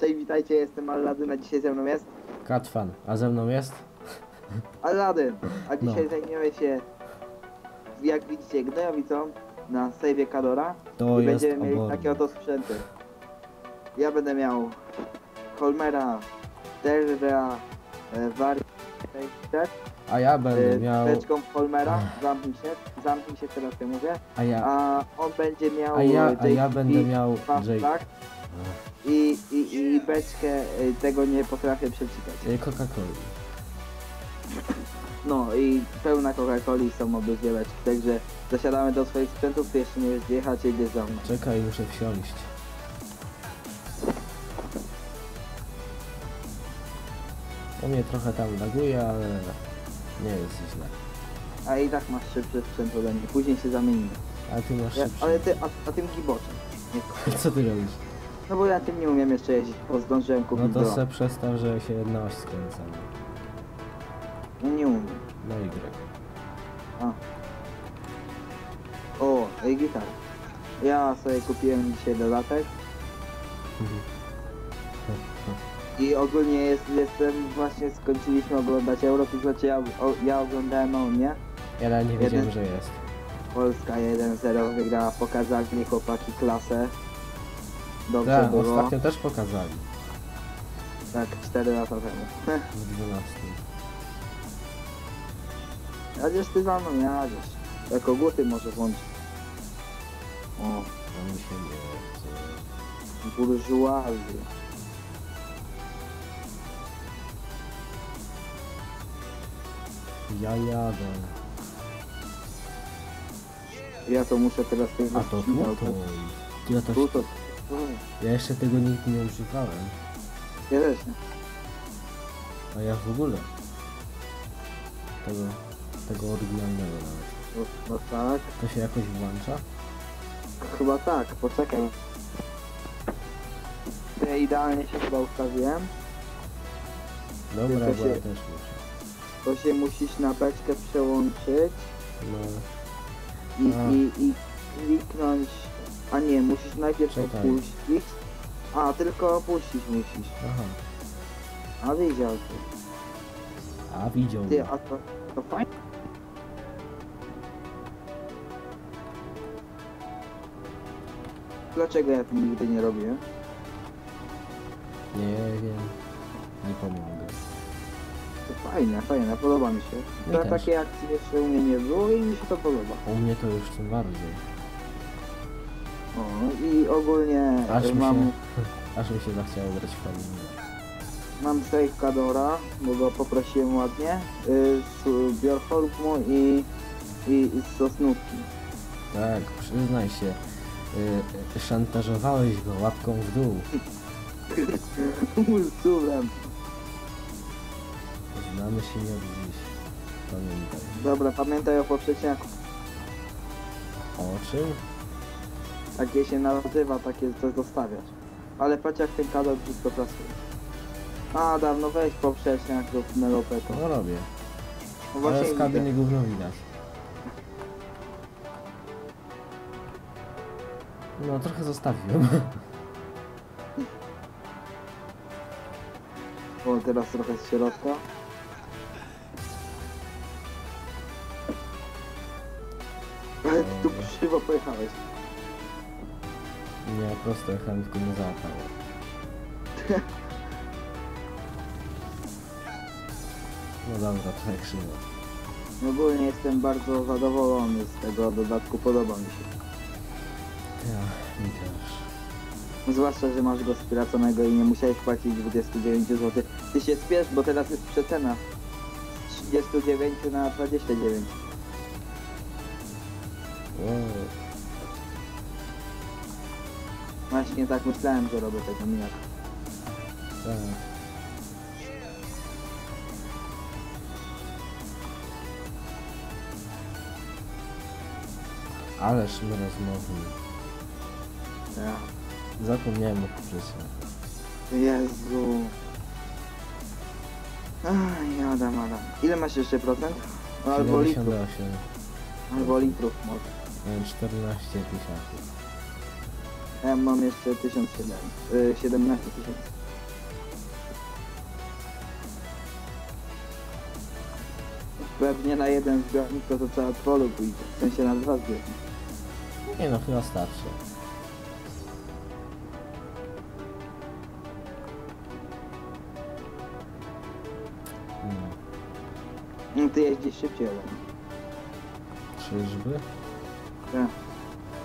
Cześć, witajcie, jestem Alladyn, a dzisiaj ze mną jest Katfan, a ze mną jest? Alladyn, a No. dzisiaj zajmiemy się, jak widzicie, gnojowicą na sejwie Kadora To i jest będziemy mieli takie oto sprzęty. Ja będę miał Holmera, Terra, e, A ja będę e, miał... beczką Holmera, zamknij się, zamknij się teraz ja mówię, A ja... a on będzie miał A ja, a JP, ja będę miał Jake. I, i, i beczkę, e, tego nie potrafię przeczytać. Coca-Coli. No i pełna Coca-Coli są obydwie beczki, także zasiadamy do swoich sprzętów, ty jeszcze nie wiesz jechać, jedziesz za mną. Czekaj, muszę wsiąść. To mnie trochę tam laguje, ale nie jest źle. A i tak masz szybszy sprzęt ode mnie, później się zamienimy. A ty masz Ja, szybszy. ale ty, a, a tym giboczem. Nie, Co ty robisz? no bo ja tym nie umiem jeszcze jeździć, bo zdążyłem No kupić to dron. se że się jedna oś skręca. No nie umiem. No Y. A. O, ej gitar. Ja sobie kupiłem dzisiaj dodatek i ogólnie jest, jestem, właśnie skończyliśmy oglądać Euro, to znaczy ja, o, ja oglądałem o mnie. Ja nawet nie wiedziałem, Jeden- że jest. Polska 1-0 wygrała, pokazali chłopaki klasę. Dobrze Tak, było, ostatnio też pokazali. tak 4 lata temu. W 12. Chociaż ty za mną jadziesz. Jako guty może włączyć. O, A mi się nie chce. burżuazja. Ja jadę. Ja to muszę teraz tego A to tutaj. Ja, to, Tu to... ja jeszcze tego nigdy nie używałem. Ja też nie. A ja w ogóle. Tego, tego oryginalnego nawet. No, no tak, To się jakoś włącza? chyba tak, poczekaj. Ja idealnie się chyba ustawiłem. Dobra, bo ja się- też muszę. To się musisz na beczkę przełączyć No, i, A. i, i kliknąć... A nie, musisz najpierw Czekaj. opuścić. A, tylko opuścić musisz. aha. A wiedział ty. A widział Ty, a to, to fajnie. Dlaczego ja to nigdy nie robiłem? Nie wiem. Nie pomogę. To fajne, fajne, podoba mi się. Mi To też. takiej akcji jeszcze u mnie nie było i mi się to podoba. U mnie to już tym bardziej. O, i ogólnie Aż e, mi mam, się, aż mi się zachciało grać w Fallout. mam Kadora, bo go poprosiłem ładnie, y, z Bjorholmu i, i, i z Sosnówki. Tak, przyznaj się. Y, y, szantażowałeś go łapką w dół. Cudem. Znamy się nie od dziś. Pamiętaj. Dobra, pamiętaj o poprzeczniaku. O czym? Takie się nazywa, takie co zostawiać. Ale patrz jak ten kador wszystko pracuje. A, dawno weź poprzeczniak lub melopeto. No robię. No Ale z kabiny gówno widać. No trochę zostawiłem. O, teraz trochę z środka. Nie, prosto jechałem, tylko nie załapało. No dobra, trochę krzywo. Ogólnie jestem bardzo zadowolony z tego dodatku, podoba mi się. Ja, mi też. Zwłaszcza, że masz go spiraconego i nie musiałeś płacić 29 zł. Ty się spiesz, bo teraz jest przecena. Z 39 na 29. Wow. Właśnie tak myślałem, że robię tego mijaka. Tak. Ależ my rozmowni. Ja. Zapomniałem o poprzednim. Jezu. Aj, Adam, Adam. Ile masz jeszcze procent? No, albo litrów, 78. albo litrów może. Miałem 14 tysięcy. Ja mam jeszcze 1007, y, 17 tysięcy. Pewnie na jeden zbiornik to, to cała polu pójdzie, w sensie na dwa zbiorniki. Nie no, chyba starszy. No, Ty jeździsz szybciej mnie. czyżby? Tak.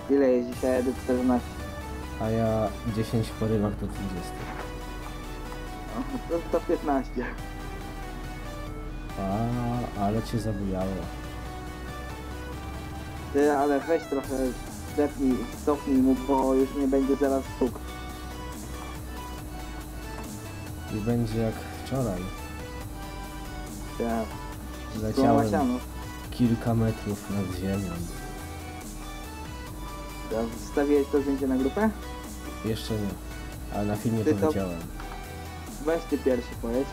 Ile jeździsz? Ja jedę 14. A ja 10 w porywach do 20. O, to, to 15. A, ale cię zabujało. Ty, ale weź trochę stepnij, stopnij mu, bo już nie będzie zaraz stuk. I będzie jak wczoraj. Tak. Leciałem Siano. kilka metrów nad ziemią. Ja Wstawiłeś to zdjęcie na grupę? Jeszcze nie. Ale na filmie Ty to- powiedziałem. Weź ty pierwszy. Dobra.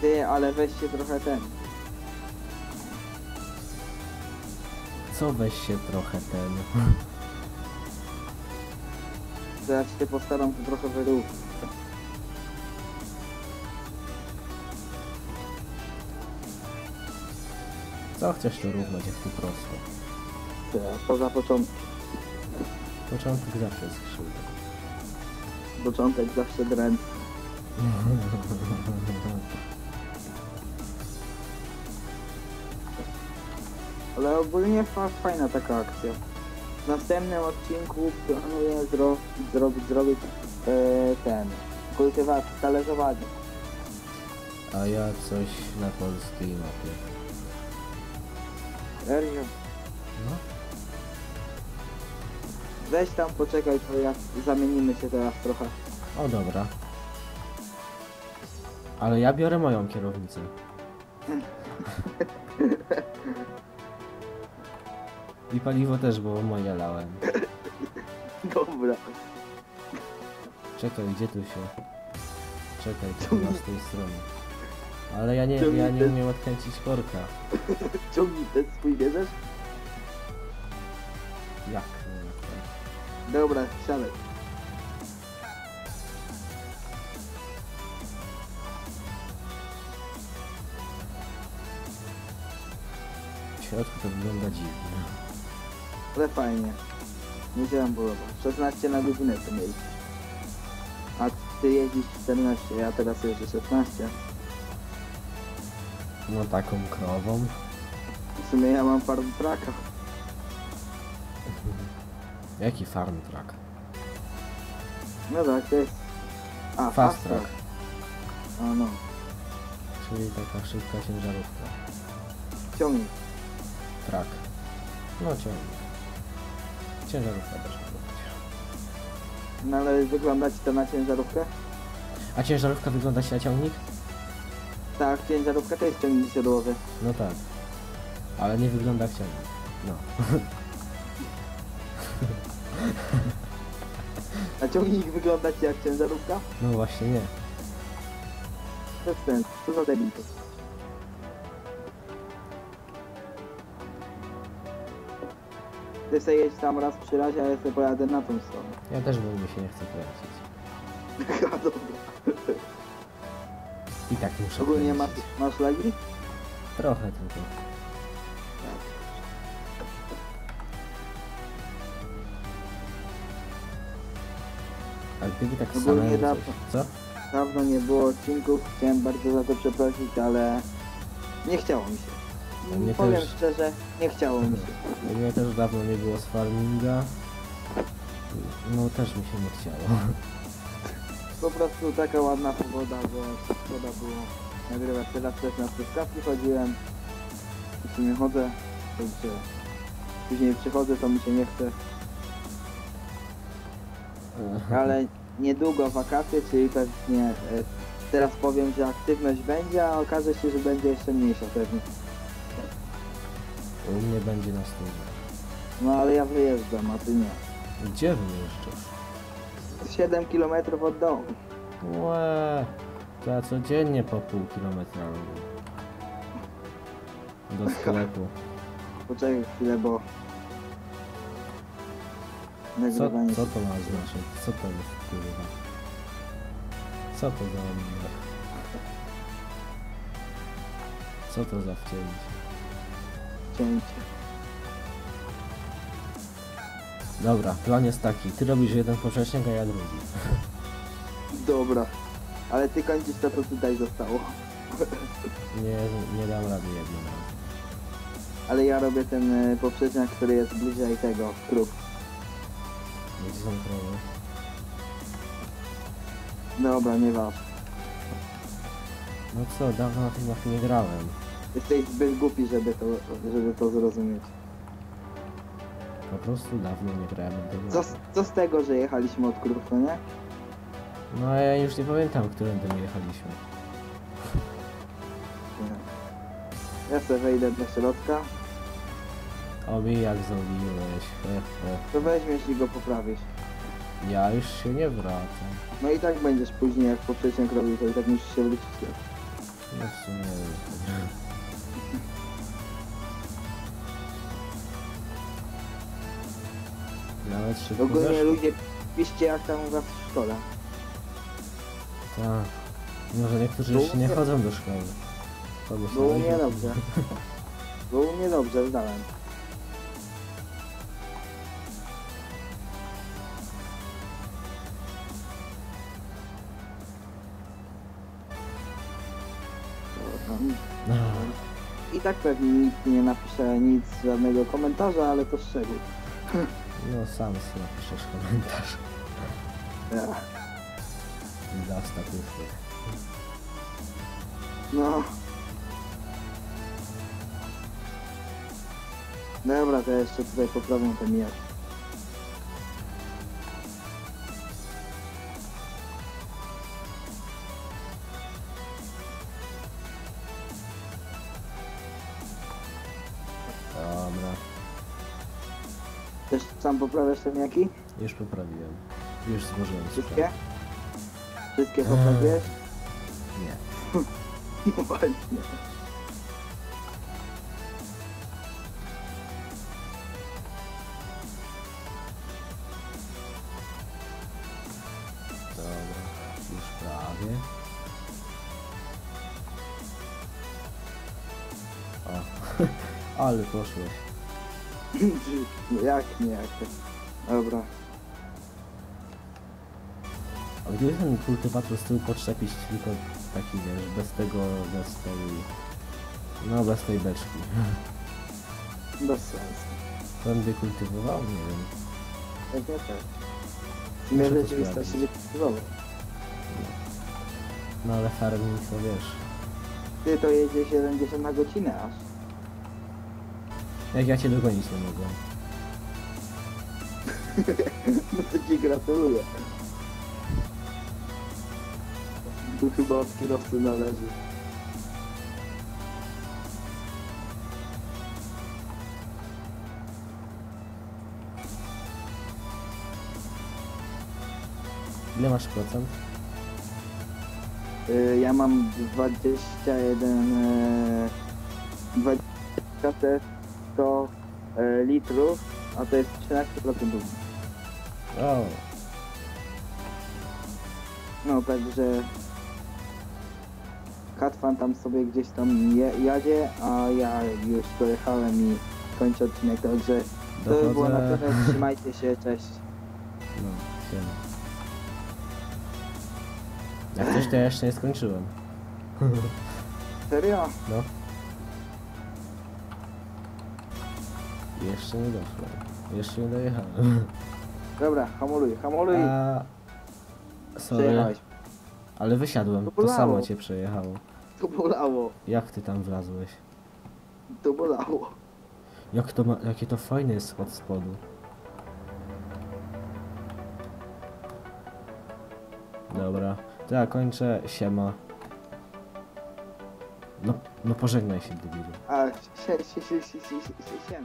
Ty, ale weź się trochę ten. Co weź się trochę ten. Zaraz się postaram trochę wyrównać. Co chcesz tu równać jak tu prosto? Ty, Poza początkiem. Początek zawsze jest krzywdy. Początek zawsze drętwy. Ale ogólnie fa fajna taka akcja. W następnym odcinku planuję zro zrobić, zrobić e, ten kultywację, talerzowanie. A ja coś na polskiej mapie. Serio? No. Weź tam poczekaj, to ja zamienimy się teraz trochę. O dobra. Ale ja biorę moją kierownicę. I paliwo też, bo moje lałem. Dobra. Czekaj, gdzie tu się... Czekaj, to chyba z tej strony. Ale ja nie, ja nie umiem odkręcić korka. Ciągnij ten swój bierzesz? Jak? nie Dobra, siadaj. W środku to wygląda dziwnie. Ale fajnie. Nie wam podoba. 16 na godzinę to mieli. A ty jeździsz 14, ja teraz jeżdżę 16. No taką krową. W sumie ja mam farm traka. Jaki farm truck? No tak, to jest... A, Fast track. A no, Czyli taka szybka ciężarówka. ciągnij. Truck. No ciągnik. Ciężarówka też mogła być. No ale wygląda ci to na ciężarówkę? A ciężarówka wygląda się na ciągnik? Tak, ciężarówka to jest ciągnik siodłowy. No tak. Ale nie wygląda jak ciągnik. No. A ciągnik wygląda ci jak ciężarówka? No właśnie nie. Bez sensu, co za debil. Ty sobie jedź tam raz przy razie, a ja sobie pojadę na tą stronę. Ja też bo mi się nie chce kręcić. Dobra. I tak muszę Ogólnie masz, kręcić. masz lagi? Trochę tylko. A gdyby tak Ogólnie samemu coś... dawno. Co? Dawno nie było odcinków, chciałem bardzo za to przeprosić, ale nie chciało mi się. No mnie Powiem też. szczerze, nie chciało mi się. U mnie też dawno nie było z farminga. No też mi się nie chciało. Po prostu taka ładna pogoda, bo szkoda było nagrywać teraz też na truskawki chodziłem. W sumie chodzę, także później przychodzę, to mi się nie chce. Ale niedługo wakacje, czyli pewnie e, teraz powiem, że aktywność będzie, a okaże się, że będzie jeszcze mniejsza pewnie. U mnie będzie na studiach. No ale ja wyjeżdżam, a ty nie. Gdzie wyjeżdżasz? 7 km od domu. Łe, to ja codziennie po pół kilometra robię. Do sklepu. Poczekaj chwilę, bo... Co, Nagrywanie co to ma znaczyć? Co to jest kurwa? Co to za numer? Co to za wcięcie? cięcie. Dobra, plan jest taki. Ty robisz jeden poprzecznik, a ja drugi. Dobra. Ale ty kończysz to, co tutaj zostało. Nie, nie dam rady jednym razem. Ale ja robię ten y, poprzeczniak, który jest bliżej tego, krów. Gdzie są krowy? Dobra, nieważne. No co, dawno na mapie nie grałem. Jesteś zbyt głupi, żeby to, żeby to zrozumieć. Po prostu dawno nie grałem w Co, z- co z tego, że jechaliśmy od krów, no nie? No a ja już nie pamiętam, którędy my jechaliśmy. Nie. Ja sobie wejdę do środka, Obi jak zrobiłeś. He, he. to weźmiesz i go poprawisz. Ja już się nie wracam. No i tak będziesz później, jak poprzeczniak robił, to i tak musisz się wrócić. No w sumie... Nawet szybko Ogólnie ludzie piszcie jak tam u was w szkole. Tak. Może niektórzy jeszcze nie chodzą do szkoły. Kogoś Bo u znaleźli. mnie dobrze. Bo u mnie dobrze, zdałem. I tak pewnie nikt nie napisze nic, żadnego komentarza, ale to szczegół. no sam sobie napiszesz komentarz. Ja. Dla statystyk. No. Dobra, to jeszcze tutaj poprawię ten mijak. Sam poprawiasz te mijaki? Już poprawiłem. Już złożyłem Wszystkie? sprzęt. Wszystkie poprawiłeś? Nie. No właśnie. Dobra. Już prawie. O. Ale poszłeś. No jak nie, jak to? Dobra. A gdyby ten kultywator z tyłu podczepić tylko taki wiesz, bez tego, bez tej... No bez tej beczki. Bez sensu. By kultywował? Nie wiem. Pewnie tak. W sumie Muszę to rzeczywistości sprawdzić. nie kultywował. No ale farming to wiesz. Ty to jedzie 70 na godzinę aż. Jak ja cię dogonić nie mogłem. No to ci gratuluję. Tu chyba od kierowcy należy. Ile masz procent? Y, Ja mam 21... e, 20 te 100 e, litrów, a to jest 13% dużo. O, No także Katwan tam sobie gdzieś tam je, jadzie, a ja już dojechałem i kończę odcinek, także to by było na tyle, trzymajcie się, cześć. No, siema. Jak coś to ja jeszcze nie skończyłem. Serio? No. Jeszcze nie doszłem. Jeszcze nie dojechałem. Dobra, hamuluj, hamuluj. A... Sorry, Przejechałeś. ale wysiadłem. To To samo cię przejechało. To bolało, Jak ty tam wlazłeś? to bolało. Jak to ma, jakie to fajne jest od spodu. Dobra, to ja kończę, siema. No, no pożegnaj się, debilu. A, się, się, się, się, się, się, się, się.